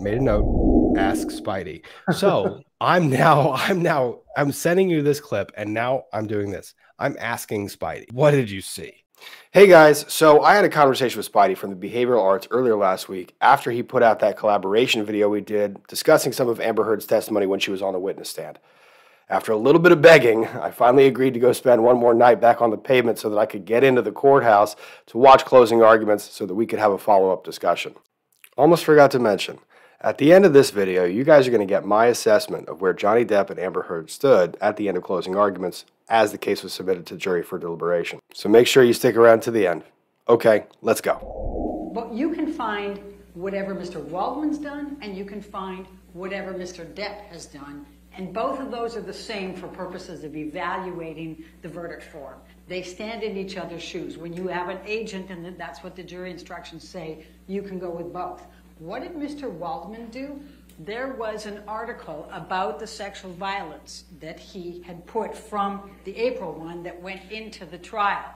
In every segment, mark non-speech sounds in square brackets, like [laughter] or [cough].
made a note, ask Spidey. So [laughs] I'm now, I'm now, I'm sending you this clip, and now I'm doing this. I'm asking Spidey, what did you see? Hey guys, so I had a conversation with Spidey from the Behavioral Arts earlier last week after he put out that collaboration video we did discussing some of Amber Heard's testimony when she was on the witness stand. After a little bit of begging, I finally agreed to go spend one more night back on the pavement so that I could get into the courthouse to watch closing arguments so that we could have a follow up discussion. Almost forgot to mention, at the end of this video, you guys are going to get my assessment of where Johnny Depp and Amber Heard stood at the end of closing arguments as the case was submitted to jury for deliberation. So make sure you stick around to the end. Okay, let's go. But you can find whatever Mr. Waldman's done, and you can find whatever Mr. Depp has done. And both of those are the same for purposes of evaluating the verdict form. They stand in each other's shoes. When you have an agent, and that's what the jury instructions say, you can go with both. What did Mr. Waldman do? There was an article about the sexual violence that he had put from the April one that went into the trial.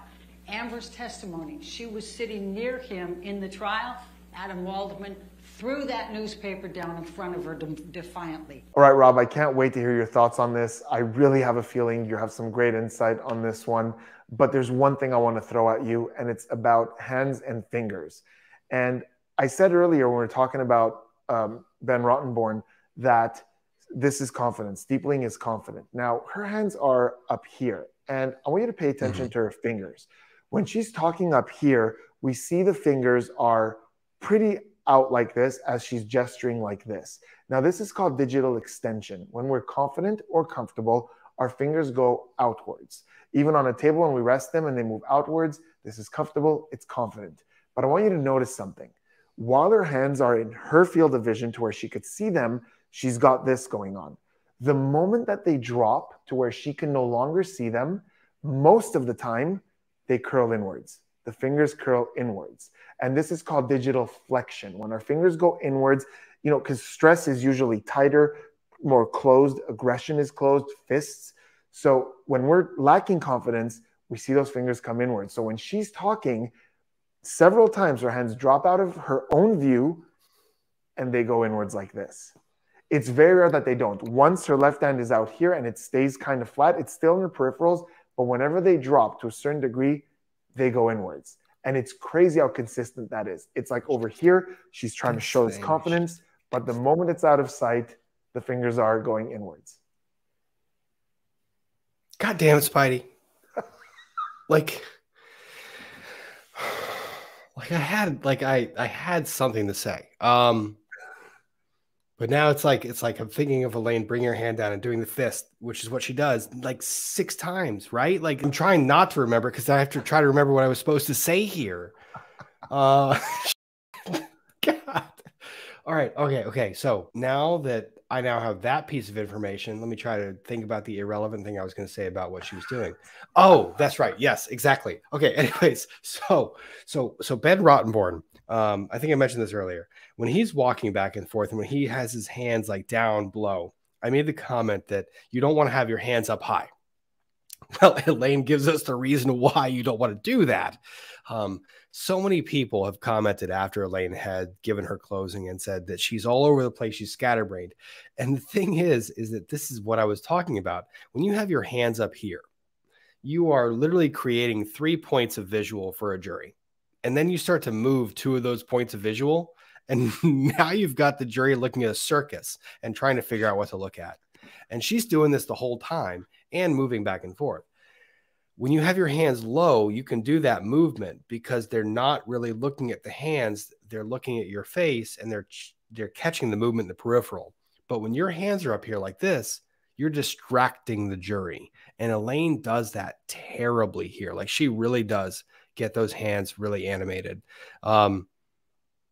Amber's testimony, she was sitting near him in the trial. Adam Waldman threw that newspaper down in front of her defiantly. All right, Rob, I can't wait to hear your thoughts on this. I really have a feeling you have some great insight on this one. But there's one thing I want to throw at you, and it's about hands and fingers. And I said earlier when we are talking about um, Ben Rottenborn that this is confidence. Steepling is confident. Now, her hands are up here, and I want you to pay attention mm-hmm. to her fingers. When she's talking up here, we see the fingers are pretty out like this as she's gesturing like this. Now, this is called digital extension. When we're confident or comfortable, our fingers go outwards. Even on a table, when we rest them and they move outwards, this is comfortable, it's confident. But I want you to notice something while her hands are in her field of vision to where she could see them, she's got this going on. The moment that they drop to where she can no longer see them, most of the time they curl inwards. The fingers curl inwards. And this is called digital flexion. When our fingers go inwards, you know, because stress is usually tighter, more closed, aggression is closed, fists. So when we're lacking confidence, we see those fingers come inwards. So when she's talking, several times her hands drop out of her own view and they go inwards like this. It's very rare that they don't. Once her left hand is out here and it stays kind of flat, it's still in her peripherals, but whenever they drop to a certain degree, they go inwards. And it's crazy how consistent that is. It's like over here, she's trying to show this confidence, but the moment it's out of sight, the fingers are going inwards. God damn it, Spidey. like, like I had like I I had something to say. Um but now it's like it's like I'm thinking of Elaine bringing her hand down and doing the fist, which is what she does like six times, right? Like I'm trying not to remember because I have to try to remember what I was supposed to say here. [laughs] Uh [laughs] God. All right, okay, okay. So now that I now have that piece of information. Let me try to think about the irrelevant thing I was going to say about what she was doing. Oh, that's right. Yes, exactly. Okay. [laughs] Anyways, so so so Ben Rottenborn. Um, I think I mentioned this earlier. When he's walking back and forth, and when he has his hands like down below, I made the comment that you don't want to have your hands up high. [laughs] Well, Elaine gives us the reason why you don't want to do that. Um, so many people have commented after Elaine had given her closing and said that she's all over the place, she's scatterbrained. And the thing is, is that this is what I was talking about. When you have your hands up here, you are literally creating three points of visual for a jury. And then you start to move two of those points of visual. And [laughs] now you've got the jury looking at a circus and trying to figure out what to look at. And she's doing this the whole time and moving back and forth. When you have your hands low, you can do that movement because they're not really looking at the hands, they're looking at your face and they're they're catching the movement in the peripheral. But when your hands are up here like this, you're distracting the jury. And Elaine does that terribly here. Like she really does get those hands really animated. Um,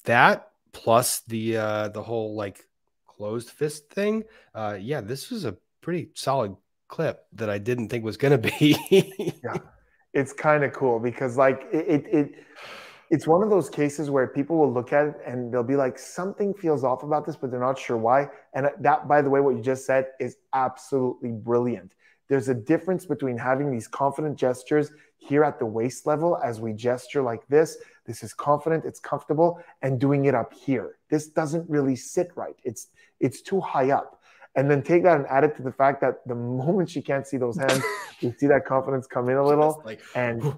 that plus the uh, the whole like closed fist thing. Uh, yeah, this was a pretty solid clip that I didn't think was going to be. [laughs] yeah, it's kind of cool because like it, it, it, it's one of those cases where people will look at it and they'll be like, something feels off about this, but they're not sure why. And that, by the way, what you just said is absolutely brilliant There's a difference between having these confident gestures here at the waist level as we gesture like this. This is confident, it's comfortable, and doing it up here. This doesn't really sit right. It's it's too high up. And then take that and add it to the fact that the [laughs] moment she can't see those hands, you see that confidence come in a little. Like, and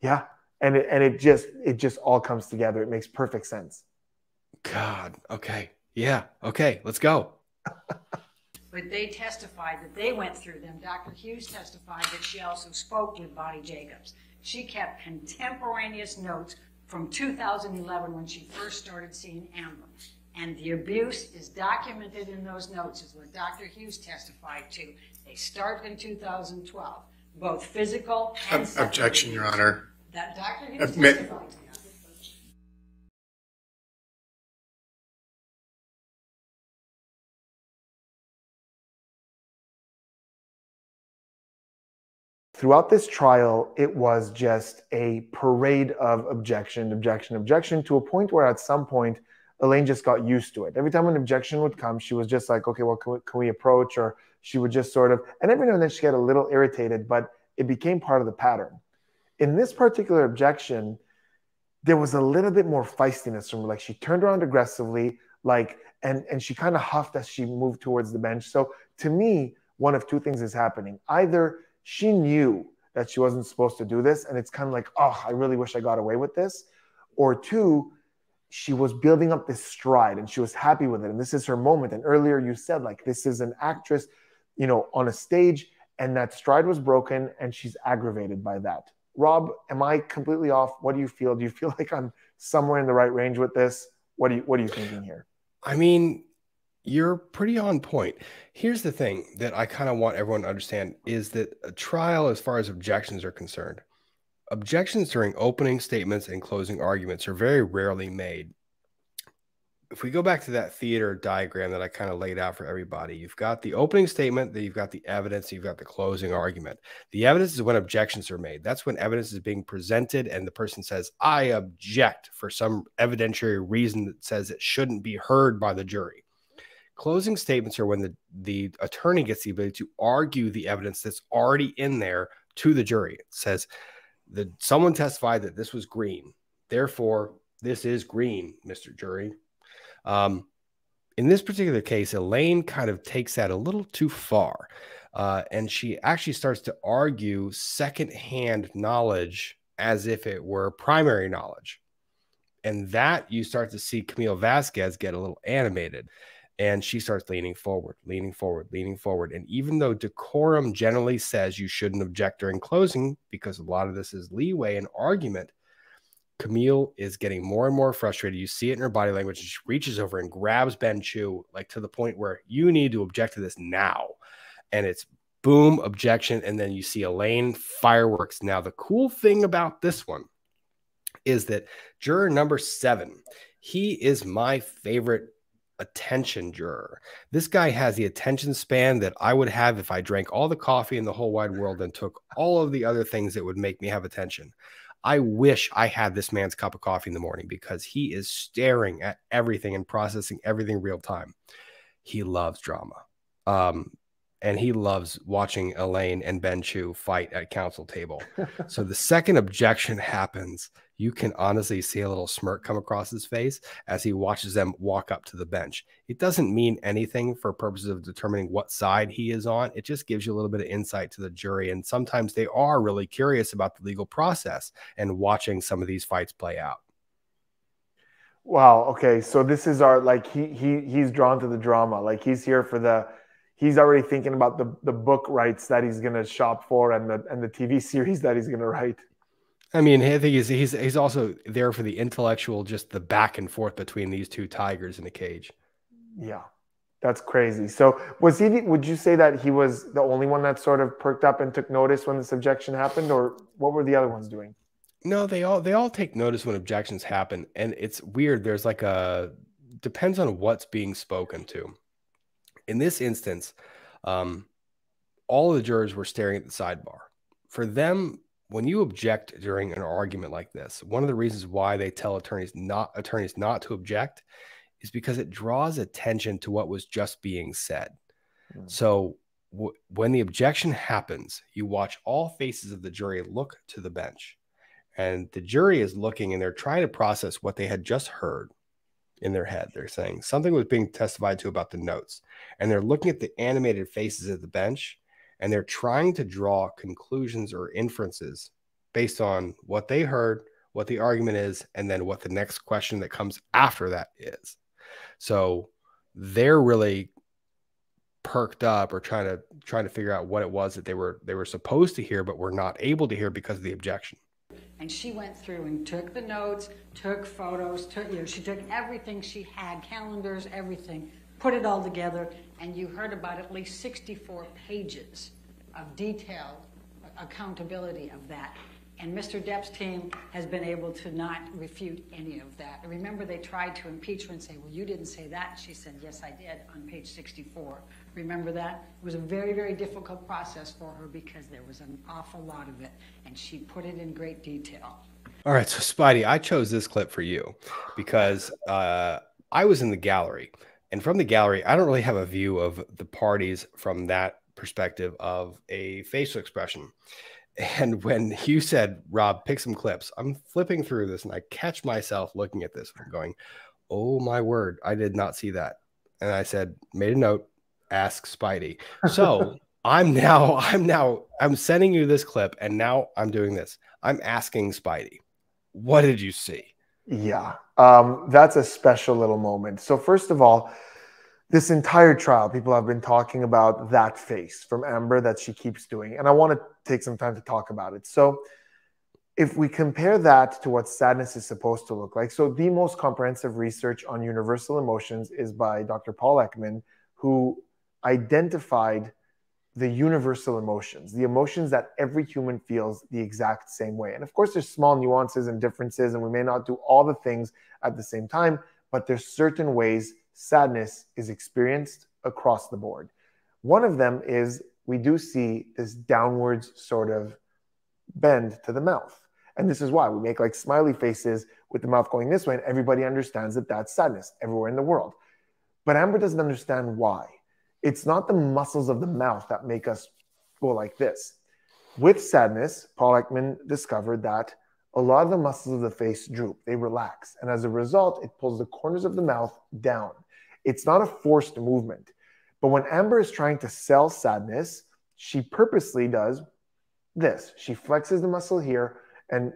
yeah. And it and it just it just all comes together. It makes perfect sense. God. Okay. Yeah. Okay. Let's go. [laughs] but they testified that they went through them. Dr. Hughes testified that she also spoke with Bonnie Jacobs. She kept contemporaneous notes from 2011 when she first started seeing Amber. And the abuse is documented in those notes, is what Dr. Hughes testified to. They start in 2012, both physical and Objection, Your Honor. That Dr. Hughes Admit- testified to. Throughout this trial, it was just a parade of objection, objection, objection to a point where at some point, Elaine just got used to it. Every time an objection would come, she was just like, okay, well, can we, can we approach? Or she would just sort of, and every now and then she got a little irritated, but it became part of the pattern. In this particular objection, there was a little bit more feistiness from her. Like she turned around aggressively, like, and, and she kind of huffed as she moved towards the bench. So to me, one of two things is happening. Either she knew that she wasn't supposed to do this. And it's kind of like, oh, I really wish I got away with this. Or two, she was building up this stride and she was happy with it. And this is her moment. And earlier you said, like, this is an actress, you know, on a stage, and that stride was broken and she's aggravated by that. Rob, am I completely off? What do you feel? Do you feel [laughs] like I'm somewhere in the right range with this? What do you what are you thinking here? I mean, you're pretty on point. Here's the thing that I kind of want everyone to understand is that a trial, as far as objections are concerned, objections during opening statements and closing arguments are very rarely made. If we go back to that theater diagram that I kind of laid out for everybody, you've got the opening statement, then you've got the evidence, you've got the closing argument. The evidence is when objections are made. That's when evidence is being presented and the person says, I object for some evidentiary reason that says it shouldn't be heard by the jury. Closing statements are when the, the attorney gets the ability to argue the evidence that's already in there to the jury. It says that someone testified that this was green. Therefore, this is green, Mr. Jury. Um, in this particular case, Elaine kind of takes that a little too far. Uh, and she actually starts to argue secondhand knowledge as if it were primary knowledge. And that you start to see Camille Vasquez get a little animated and she starts leaning forward, leaning forward, leaning forward. And even though decorum generally says you shouldn't object during closing, because a lot of this is leeway and argument, Camille is getting more and more frustrated. You see it in her body language. She reaches over and grabs Ben Chew, like to the point where you need to object to this now. And it's boom, objection. And then you see Elaine fireworks. Now, the cool thing about this one is that juror number seven, he is my favorite attention juror. This guy has the attention span that I would have if I drank all the coffee in the whole wide world and took all of the other things that would make me have attention. I wish I had this man's cup of coffee in the morning because he is staring at everything and processing everything real time. He loves drama. Um, and he loves watching Elaine and Ben Chew fight at counsel table. [laughs] so the second objection happens, you can honestly see a little smirk come across his face as he watches them walk up to the bench. It doesn't mean anything for purposes of determining what side he is on. It just gives you a little bit of insight to the jury. And sometimes they are really curious about the legal process and watching some of these fights play out. Wow. Okay. So this is our like he he he's drawn to the drama. Like he's here for the he's already thinking about the the book rights that he's gonna shop for and the and the TV series that he's gonna write. I mean, I think he's he's he's also there for the intellectual, just the back and forth between these two tigers in a cage. Yeah, that's crazy. So, was he? Would you say that he was the only one that sort of perked up and took notice when this objection happened, or what were the other ones doing? No, they all they all take notice when objections happen, and it's weird. There's like a depends on what's being spoken to. In this instance, um, all of the jurors were staring at the sidebar. For them, when you object during an argument like this, one of the reasons why they tell attorneys not attorneys not to object is because it draws attention to what was just being said. Mm. So w- when the objection happens, you watch all faces of the jury look to the bench. And the jury is looking and they're trying to process what they had just heard in their head. They're saying something was being testified to about the notes. And they're looking at the animated faces of the bench and they're trying to draw conclusions or inferences based on what they heard, what the argument is, and then what the next question that comes after that is. So they're really perked up or trying to trying to figure out what it was that they were they were supposed to hear but were not able to hear because of the objection. And she went through and took the notes, took photos, took you know, she took everything she had, calendars, everything, put it all together, and you heard about at least 64 pages of detailed accountability of that. And Mr. Depp's team has been able to not refute any of that. Remember, they tried to impeach her and say, Well, you didn't say that. She said, Yes, I did on page 64. Remember that? It was a very, very difficult process for her because there was an awful lot of it, and she put it in great detail. All right. So, Spidey, I chose this clip for you because uh, I was in the gallery. And from the gallery, I don't really have a view of the parties from that perspective of a facial expression. [laughs] And when you said, Rob, pick some clips, I'm flipping through this and I catch myself looking at this and going, oh my word, I did not see that. And I said, made a note, ask Spidey. So [laughs] I'm now, I'm now, I'm sending you this clip and now I'm doing this. I'm asking Spidey, what did you see? Yeah, um, that's a special little moment. So, first of all, this entire trial, people have been talking about that face from Amber that she keeps doing. And I want to take some time to talk about it. So, if we compare that to what sadness is supposed to look like, so the most comprehensive research on universal emotions is by Dr. Paul Ekman, who identified the universal emotions, the emotions that every human feels the exact same way. And of course, there's small nuances and differences, and we may not do all the things at the same time, but there's certain ways sadness is experienced across the board. One of them is we do see this downwards sort of bend to the mouth. And this is why we make like smiley faces with the mouth going this way, and everybody understands that that's sadness everywhere in the world. But Amber doesn't understand why. It's not the muscles of the mouth that make us go like this. With sadness, Paul Ekman discovered that a lot of the muscles of the face droop, they relax. And as a result, it pulls the corners of the mouth down. It's not a forced movement. But when Amber is trying to sell sadness, she purposely does this. She flexes the muscle here and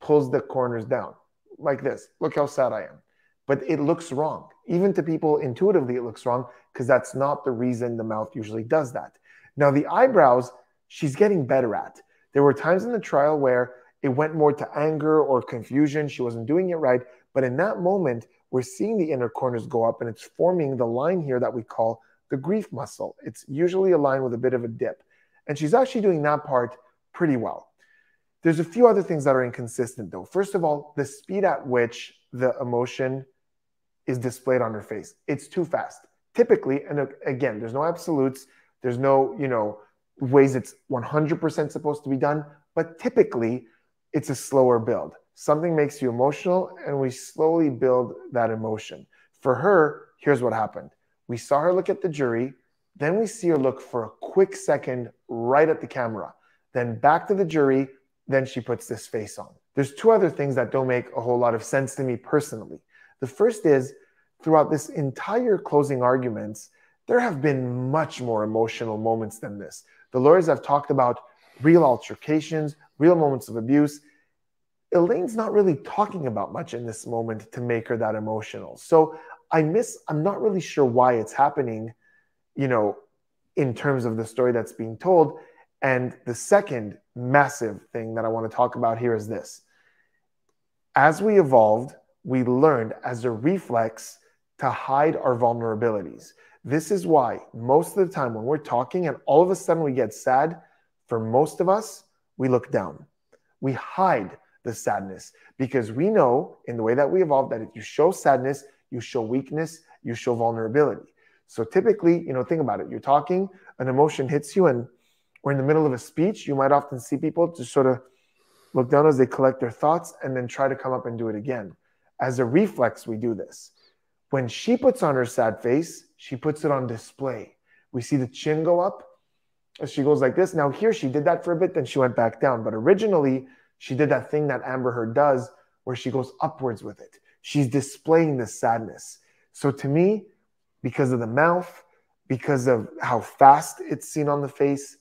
pulls the corners down like this. Look how sad I am. But it looks wrong. Even to people intuitively, it looks wrong because that's not the reason the mouth usually does that. Now, the eyebrows, she's getting better at. There were times in the trial where it went more to anger or confusion. She wasn't doing it right. But in that moment, we're seeing the inner corners go up and it's forming the line here that we call the grief muscle. It's usually a line with a bit of a dip. And she's actually doing that part pretty well. There's a few other things that are inconsistent though. First of all, the speed at which the emotion is displayed on her face. It's too fast. Typically, and again, there's no absolutes, there's no, you know, ways it's 100% supposed to be done, but typically it's a slower build something makes you emotional and we slowly build that emotion. For her, here's what happened. We saw her look at the jury, then we see her look for a quick second right at the camera, then back to the jury, then she puts this face on. There's two other things that don't make a whole lot of sense to me personally. The first is throughout this entire closing arguments, there have been much more emotional moments than this. The lawyers have talked about real altercations, real moments of abuse. Elaine's not really talking about much in this moment to make her that emotional. So I miss, I'm not really sure why it's happening, you know, in terms of the story that's being told. And the second massive thing that I want to talk about here is this. As we evolved, we learned as a reflex to hide our vulnerabilities. This is why most of the time when we're talking and all of a sudden we get sad, for most of us, we look down. We hide the sadness because we know in the way that we evolved that if you show sadness, you show weakness, you show vulnerability. So typically, you know, think about it. You're talking, an emotion hits you, and we're in the middle of a speech. You might often see people just sort of look down as they collect their thoughts and then try to come up and do it again. As a reflex, we do this. When she puts on her sad face, she puts it on display. We see the chin go up, as She goes like this. Now, here she did that for a bit, then she went back down. But originally, she did that thing that Amber Heard does where she goes upwards with it. She's displaying this sadness. So to me, because of the mouth, because of how fast it's seen on the face,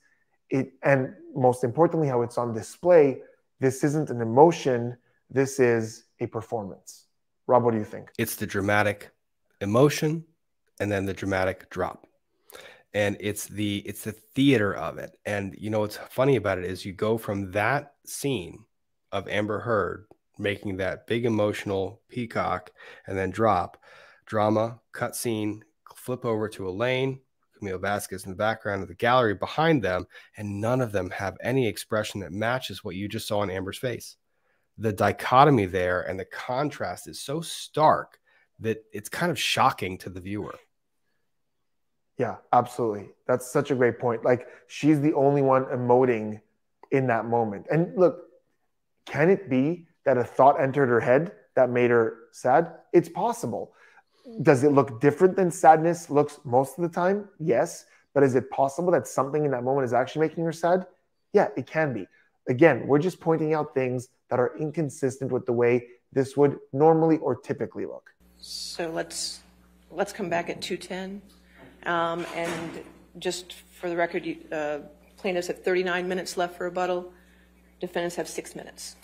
it and most importantly, how it's on display, this isn't an emotion, this is a performance. Rob, what do you think? It's the dramatic emotion and then the dramatic drop. And it's the it's the theater of it. And you know what's funny about it is you go from that scene of Amber Heard making that big emotional peacock and then drop drama, cut scene, flip over to Elaine, Camille Vasquez in the background of the gallery behind them, and none of them have any expression that matches what you just saw in Amber's face. The dichotomy there and the contrast is so stark that it's kind of shocking to the viewer. Yeah, absolutely. That's such a great point. Like she's the only one emoting in that moment. And look, can it be that a thought entered her head that made her sad? It's possible. Does it look different than sadness looks most of the time? Yes. But is it possible that something in that moment is actually making her sad? Yeah, it can be. Again, we're just pointing out things that are inconsistent with the way this would normally or typically look. So let's let's come back at 210. Um, and just for the record, you, uh, plaintiffs have 39 minutes left for rebuttal. Defendants have six minutes.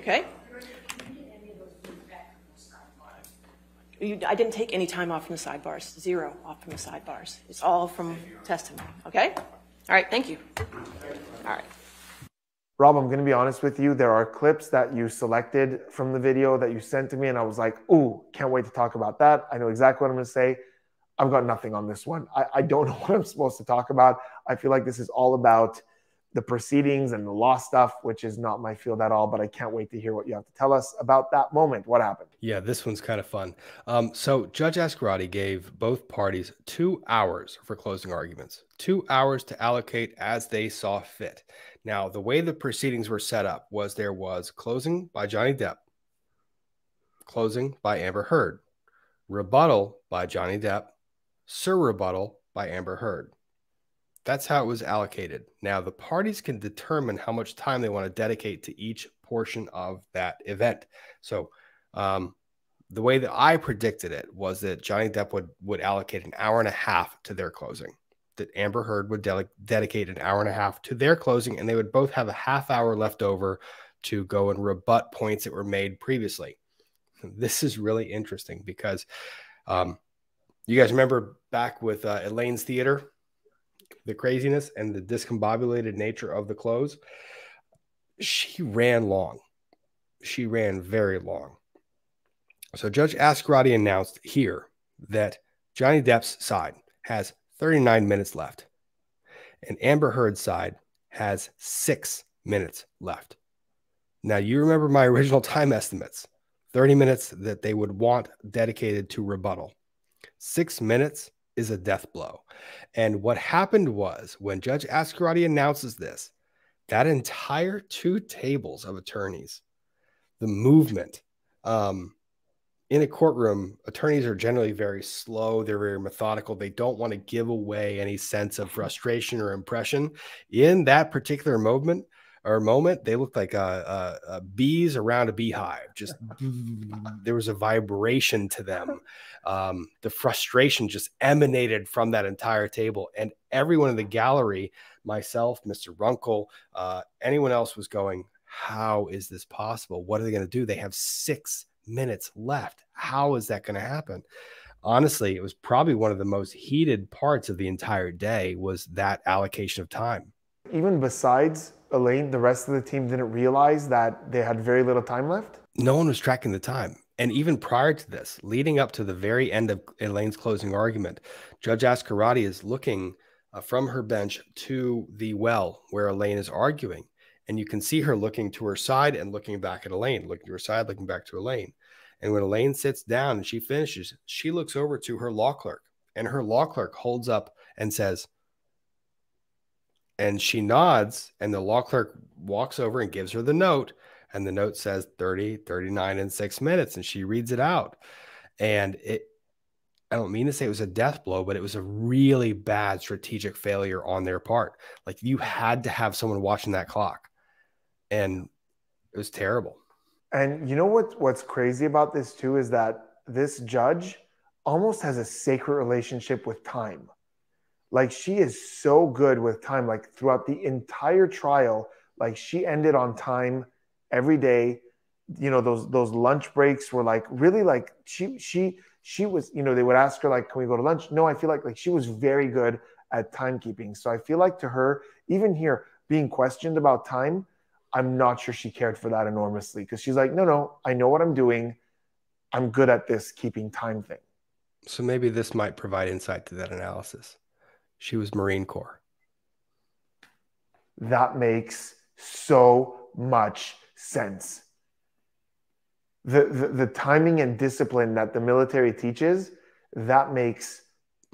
Okay? You, I didn't take any time off from the sidebars, zero off from the sidebars. It's all from testimony. Okay? All right, thank you. All right. Rob, I'm going to be honest with you. There are clips that you selected from the video that you sent to me, and I was like, ooh, can't wait to talk about that. I know exactly what I'm going to say. I've got nothing on this one. I, I don't [laughs] know what I'm supposed to talk about. I feel like this is all about the proceedings and the law stuff, which is not my field at all. But I can't wait to hear what you have to tell us about that moment. What happened? Yeah, this one's kind of fun. Um, so Judge Azcarate gave both parties two hours for closing arguments, two hours to allocate as they saw fit. Now, the way the proceedings were set up was there was closing by Johnny Depp, closing by Amber Heard, rebuttal by Johnny Depp, sur rebuttal by Amber Heard. That's how it was allocated. Now, the parties can determine how much time they want to dedicate to each portion of that event. So, um, the way that I predicted it was that Johnny Depp would, would allocate an hour and a half to their closing, that Amber Heard would de- dedicate an hour and a half to their closing, and they would both have a half hour left over to go and rebut points that were made previously. This is really interesting because um, you guys remember back with uh, Elaine's Theater the craziness and the discombobulated nature of the close, she ran long. She ran very long. So Judge Azcarate announced here that Johnny Depp's side has 39 minutes left, and Amber Heard's side has six minutes left. Now, you remember my [laughs] original time estimates 30 minutes that they would want dedicated to rebuttal. Six minutes is a death blow. And what happened was when Judge Azcarate announces this, that entire two tables of attorneys, the movement, um, in a courtroom, attorneys are generally very slow. They're very methodical. They don't want to give away any sense of [laughs] frustration or impression. In that particular moment, or moment, they looked like uh, uh, uh, bees around a beehive. Just [laughs] [laughs] there was a vibration to them. Um, the frustration just emanated from that entire table, and everyone in the gallery, myself, Mr. Runkle, uh, anyone else was going, "How is this possible? What are they going to do? They have six minutes left. How is that going to happen?" Honestly, it was probably one of the most heated parts of the entire day was that allocation of time. Even besides Elaine, the rest of the team didn't realize that they had very little time left? No one was tracking the time. And even prior to this, leading up to the very end of Elaine's closing argument, Judge Azcarate is looking uh, from her bench to the well where Elaine is arguing. And you can see her looking to her side and looking back at Elaine, looking to her side, looking back to Elaine. And when Elaine sits down and she finishes, she looks over to her law clerk, and her law clerk holds up and says, and she nods, and the law clerk walks over and gives her the note. And the note says 30, 39, and six minutes. And she reads it out. And it, I don't mean to say it was a death blow, but it was a really bad strategic failure on their part. Like you had to have someone watching that clock. And it was terrible. And you know what what's crazy about this too is that this judge almost has a sacred relationship with time. Like she is so good with time like throughout the entire trial, like she ended on time every day. You know, those those lunch breaks were like really like she she she was, you know, they would ask her like can we go to lunch? No, I feel like like she was very good at timekeeping. So I feel like to her even here being questioned about time, I'm not sure she cared for that enormously because she's like, no, no, I know what I'm doing. I'm good at this keeping time thing. So maybe this might provide insight to that analysis. She was Marine Corps. That makes so much sense. The, the, the timing and discipline that the military teaches, that makes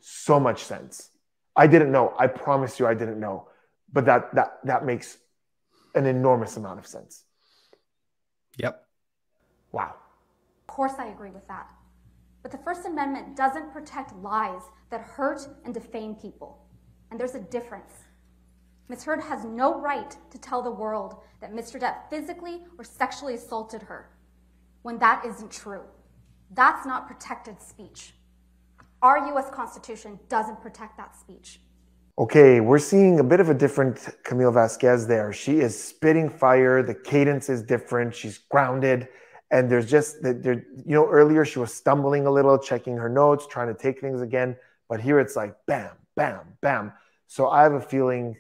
so much sense. I didn't know. I promise you I didn't know. But that that that makes an enormous amount of sense. Yep. Wow. Of course, I agree with that. But the First Amendment doesn't protect lies that hurt and defame people. And there's a difference. Ms. Heard has no right to tell the world that Mr. Depp physically or sexually assaulted her when that isn't true. That's not protected speech. Our U.S. Constitution doesn't protect that speech. Okay, we're seeing a bit of a different Camille Vasquez there. She is spitting fire. The cadence is different. She's grounded. And there's just that there, you know, earlier she was stumbling a little, checking her notes, trying to take things again. But here it's like bam, bam, bam. So I have a feeling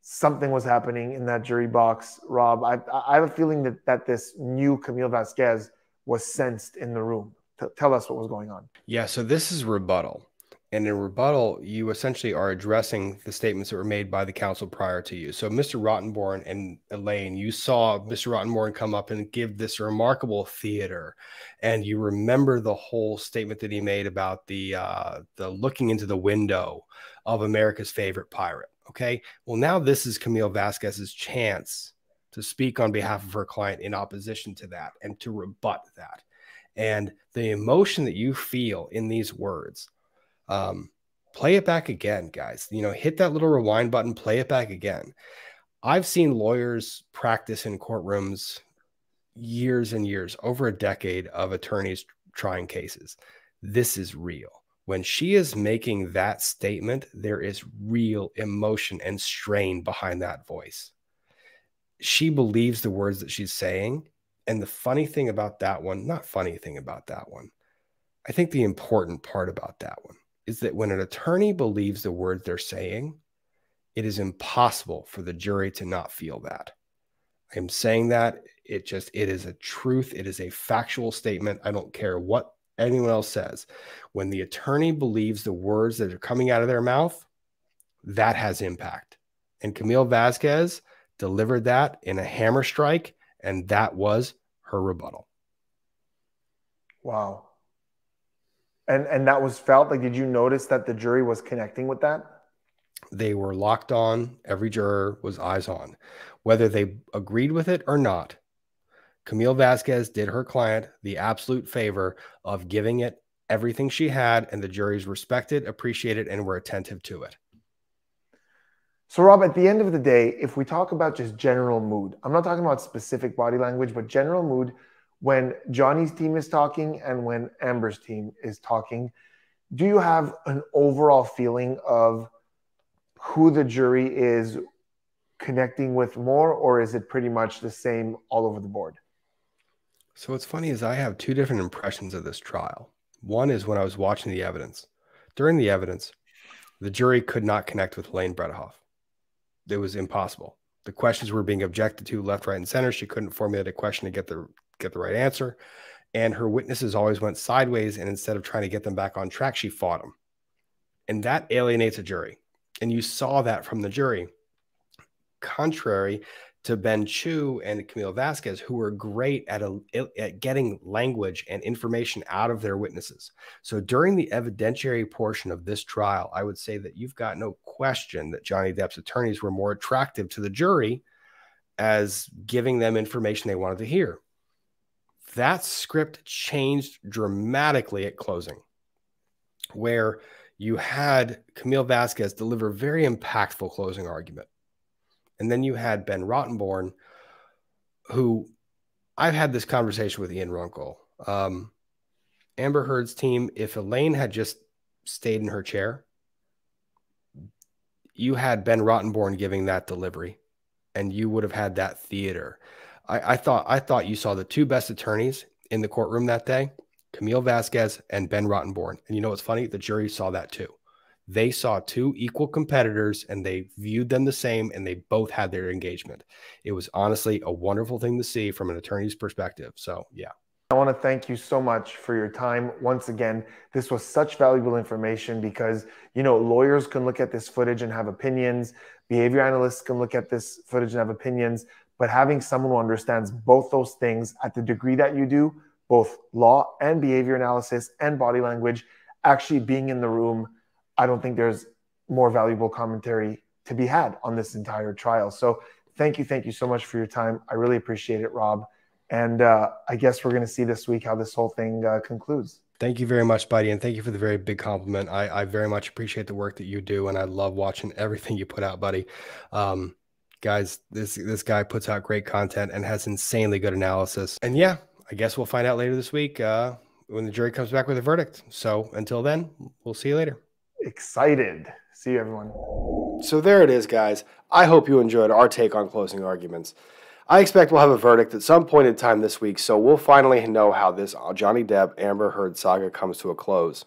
something was happening in that jury box, Rob. I, I have a feeling that, that this new Camille Vasquez was sensed in the room. T- tell us what was going on. Yeah, so this is rebuttal. And in rebuttal, you essentially are addressing the statements that were made by the counsel prior to you. So, Mr. Rottenborn and Elaine, you saw Mr. Rottenborn come up and give this remarkable theater, and you remember the whole statement that he made about the uh, the looking into the window of America's favorite pirate. Okay, well now this is Camille Vasquez's chance to speak on behalf of her client in opposition to that and to rebut that, and the emotion that you feel in these words um, play it back again, guys. You know, hit that little rewind button, play it back again. I've seen lawyers practice in courtrooms years and years, over a decade of attorneys trying cases. This is real. When she is making that statement, there is real emotion and strain behind that voice. She believes the words that she's saying. And the funny thing about that one, not funny thing about that one, I think the important part about that one is that when an attorney believes the words they're saying, it is impossible for the jury to not feel that. I am saying that it just it is a truth, it is a factual statement. I don't care what anyone else says. When the attorney believes the words that are coming out of their mouth, that has impact. And Camille Vasquez delivered that in a hammer strike, and that was her rebuttal. Wow. And and that was felt like did you notice that the jury was connecting with that? They were locked on. Every juror was eyes on. Whether they agreed with it or not, Camille Vasquez did her client the absolute favor of giving it everything she had, and the juries respected, appreciated, and were attentive to it. So, Rob, at the end of the day, if we talk about just general mood, I'm not talking about specific body language, but general mood, when Johnny's team is talking and when Amber's team is talking, do you have an overall feeling of who the jury is connecting with more, or is it pretty much the same all over the board? So what's funny is I have two different impressions of this trial. One is when I was watching the evidence. During the evidence, the jury could not connect with Lane Bredehoft. It was impossible. The questions were being objected to left, right, and center. She couldn't formulate a question to get the get the right answer. And her witnesses always went sideways. And instead of trying to get them back on track, she fought them. And that alienates a jury. And you saw that from the jury. Contrary to Ben Chew and Camille Vasquez, who were great at, a, at getting language and information out of their witnesses. So during the evidentiary portion of this trial, I would say that you've got no question that Johnny Depp's attorneys were more attractive to the jury as giving them information they wanted to hear that script changed dramatically at closing. where you had Camille Vasquez deliver a very impactful closing argument. And then you had Ben Rottenborn, who I've had this conversation with Ian Runkle. Um, Amber Heard's team, if Elaine had just stayed in her chair, you had Ben Rottenborn giving that delivery, and you would have had that theater. I, I thought I thought you saw the two best attorneys in the courtroom that day, Camille Vasquez and Ben Rottenborn. And you know what's funny? The jury saw that too. They saw two equal competitors and they viewed them the same and they both had their engagement. It was honestly a wonderful thing to see from an attorney's perspective. So, yeah. I want to thank you so much for your time. Once again, this was such valuable information because, you know, lawyers can look at this footage and have opinions, behavior analysts can look at this footage and have opinions, but having someone who understands both those things at the degree that you do, both law and behavior analysis and body language, actually being in the room, I don't think there's more valuable commentary to be had on this entire trial. So thank you, thank you so much for your time. I really appreciate it, Rob. And uh, I guess we're going to see this week how this whole thing uh, concludes. Thank you very much, buddy, and thank you for the very big compliment. I, I, very much appreciate the work that you do, and I love watching everything you put out, buddy. Um, guys, this this guy puts out great content and has insanely good analysis. And yeah, I guess we'll find out later this week uh, when the jury comes back with a verdict. So until then, we'll see you later. Excited. See you, everyone. So there it is, guys. I hope you enjoyed our take on closing arguments. I expect we'll have a verdict at some point in time this week, so we'll finally know how this Johnny Depp Amber Heard saga comes to a close.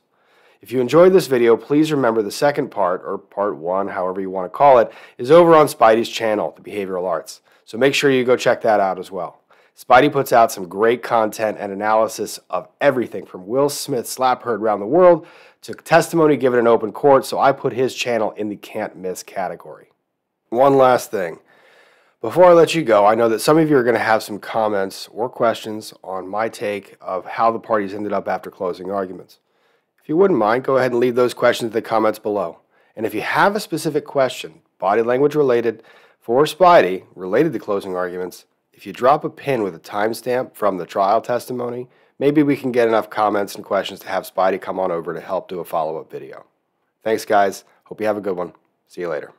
If you enjoyed this video, please remember the second part, or part one, however you want to call it, is over on Spidey's channel, The Behavioral Arts. So make sure you go check that out as well. Spidey puts out some great content and analysis of everything from Will Smith slap heard around the world to testimony given in open court, so I put his channel in the can't miss category. One last thing. Before I let you go, I know that some of you are going to have some comments or questions on my take of how the parties ended up after closing arguments. If you wouldn't mind, go ahead and leave those questions in the comments below. And if you have a specific question, body language related, for Spidey, related to closing arguments, if you drop a pin with a timestamp from the trial testimony, maybe we can get enough comments and questions to have Spidey come on over to help do a follow up video. Thanks, guys. Hope you have a good one. See you later.